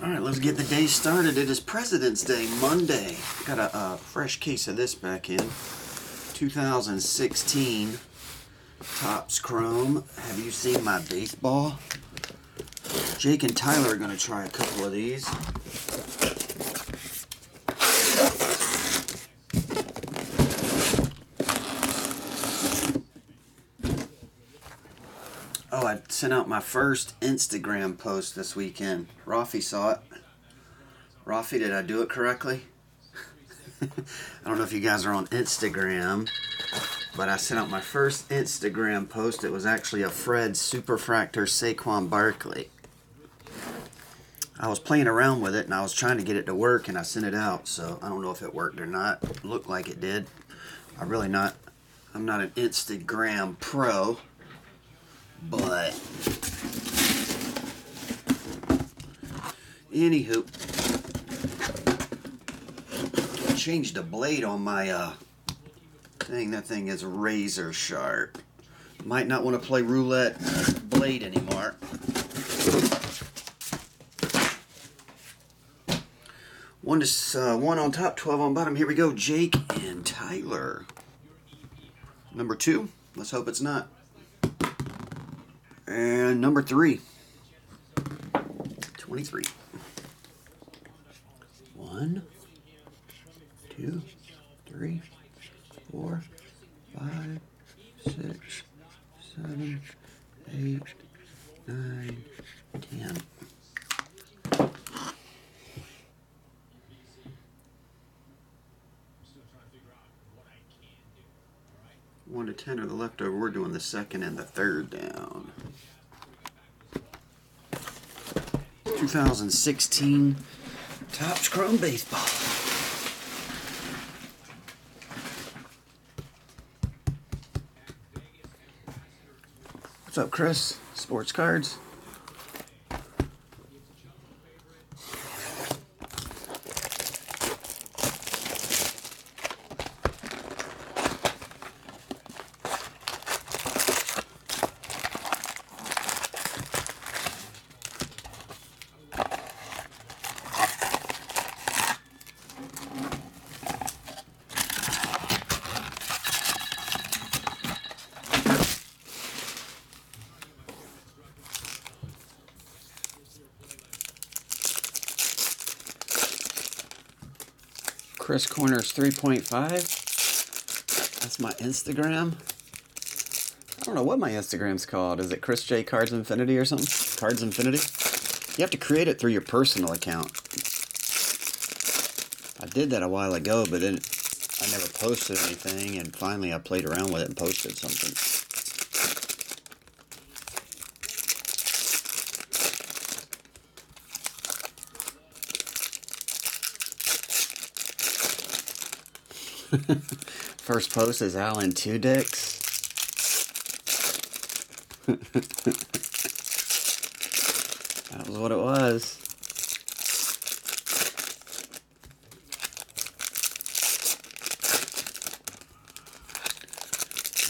All right, let's get the day started. It is President's Day, Monday. Got a, fresh case of this back in. 2016 Topps Chrome. Have you seen my baseball? Jake and Tyler are going to try a couple of these. Oh, I sent out my first Instagram post this weekend. Rafi saw it. Rafi, did I do it correctly? I don't know if you guys are on Instagram, but I sent out my first Instagram post. It was actually a Fred Superfractor Saquon Barkley. I was playing around with it and I was trying to get it to work and I sent it out. So I don't know if it worked or not. It looked like it did. I really not. I'm not an Instagram pro. But anywho, changed the blade on my uh thing. That thing is razor sharp. Might not want to play roulette blade anymore. One to uh, one on top, twelve on bottom. Here we go, Jake and Tyler. Number two. Let's hope it's not. And number three. 23. One, two, three, four, five, six, seven, eight, 10 of the leftover. We're doing the second and the third down. 2016 Topps Chrome Baseball. What's up, Chris? Sports cards. Chris Corners 3.5. That's my Instagram. I don't know what my Instagram's called. Is it Chris J Cards Infinity or something? Cards Infinity? You have to create it through your personal account. I did that a while ago, but then I never posted anything, and finally I played around with it and posted something. First post is Alan Two Dicks. that was what it was.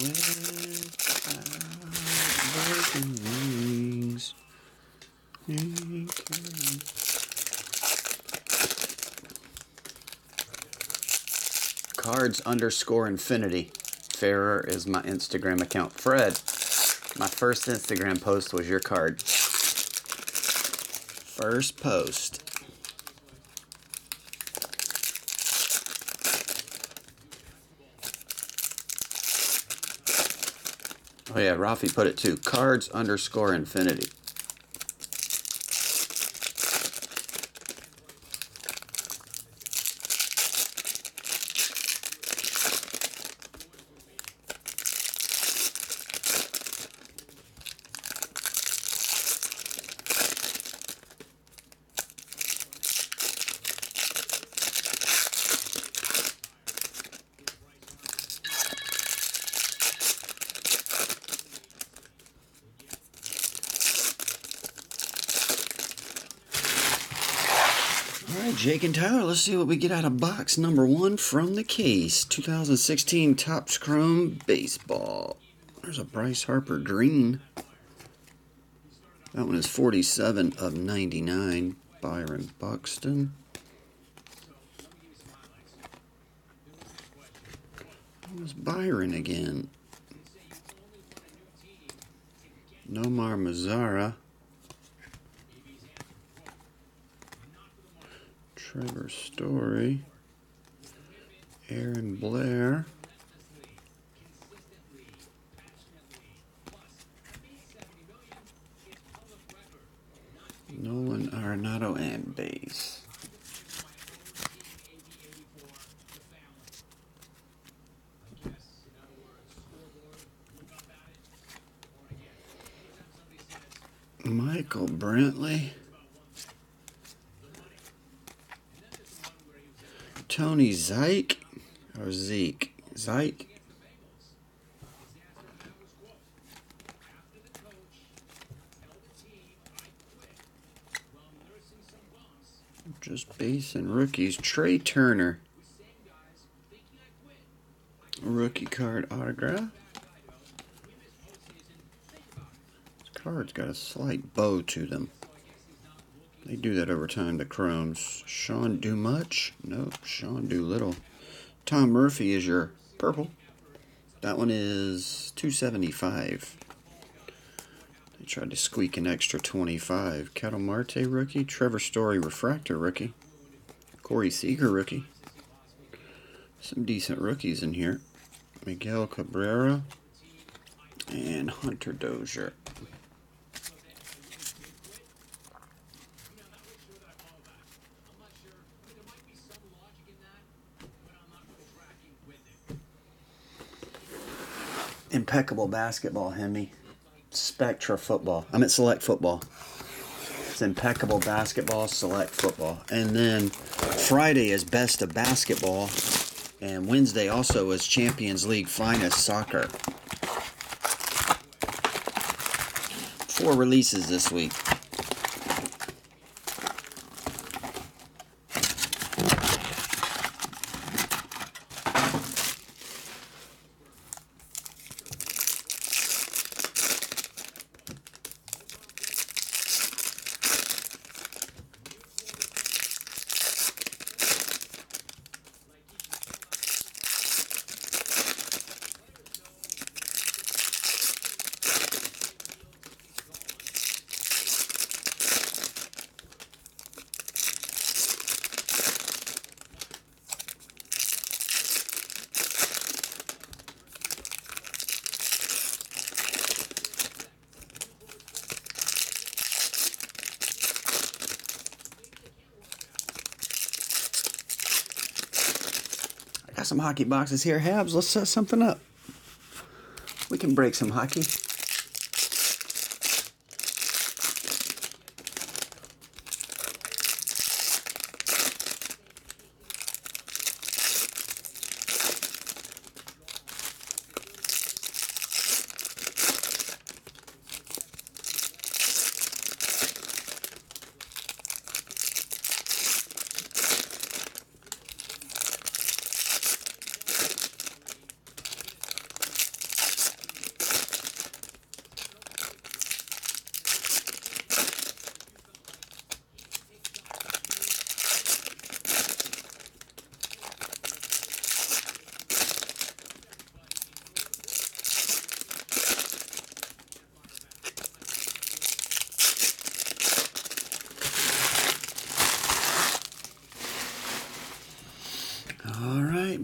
Without broken wings, we can cards underscore infinity. Farrer is my Instagram account. Fred, my first Instagram post was your card. First post. Oh yeah, Rafi put it too. Cards underscore infinity. Jake and Tyler, let's see what we get out of box number one from the case. 2016 Topps Chrome Baseball. There's a Bryce Harper green. That one is 47 of 99. Byron Buxton. It was Byron again. Nomar Mazara. Trevor Story. Aaron Blair. Nolan Arenado and base. Michael Brantley. Tony Zeke or Zeke? Zeke. Just base and rookies. Trea Turner. Rookie card autograph. This card's got a slight bow to them. They do that over time, the Chromes. Sean Do Much? Nope. Sean Doolittle. Tom Murphy is your purple. That one is 275. They tried to squeak an extra 25. Ketel Marte rookie. Trevor Story refractor rookie. Corey Seager rookie. Some decent rookies in here. Miguel Cabrera and Hunter Dozier. Impeccable basketball, Hemi. Spectra football. I'm at select football. It's impeccable basketball, select football. And then Friday is best of basketball. And Wednesday also is Champions League finest soccer. Four releases this week. Got some hockey boxes here, Habs. Let's set something up. We can break some hockey. All right,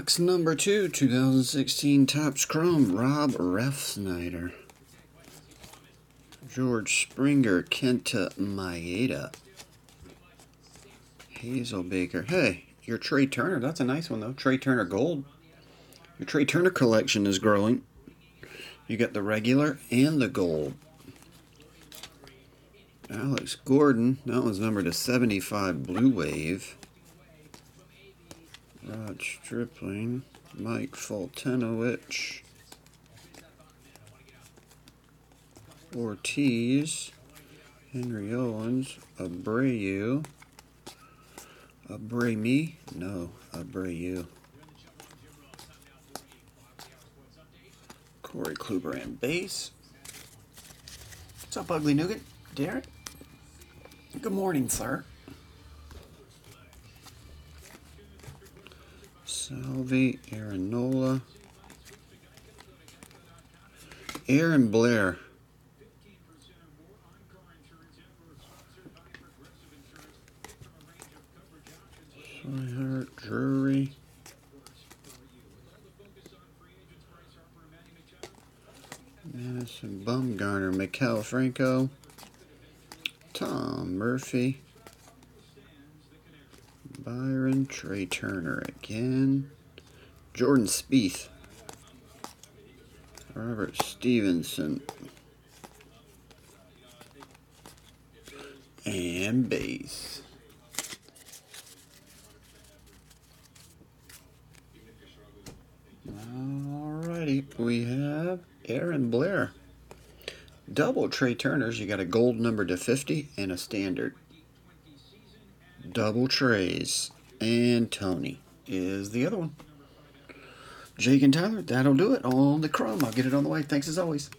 box number two, 2016 Topps Chrome, Rob Refsnyder. George Springer, Kenta Maeda. Hazelbaker. Hey, your Trea Turner, that's a nice one though. Trea Turner Gold. Your Trea Turner collection is growing. You got the regular and the gold. Alex Gordon, that one's numbered to 75 Blue Wave. Ross Stripling, Mike Foltynewicz, Ortiz, Henry Owens, Abreu, Abreu, no, Abreu, Corey Kluber and base. What's up, Ugly Nougat? Derek? Good morning, sir. Salvi, Aaron Nola. Aaron Blair. Swihart, Drury. Madison Bumgarner, Maikel Franco. Tom Murphy. Byron, Trea Turner again. Jordan Spieth. Robert Stephenson. And base. Alrighty, we have Aaron Blair. Double Trea Turners, you got a gold number to 50 and a standard. Double Treas. And Tony is the other one. Jake and Tyler, that'll do it on the Chrome. I'll get it on the way. Thanks as always.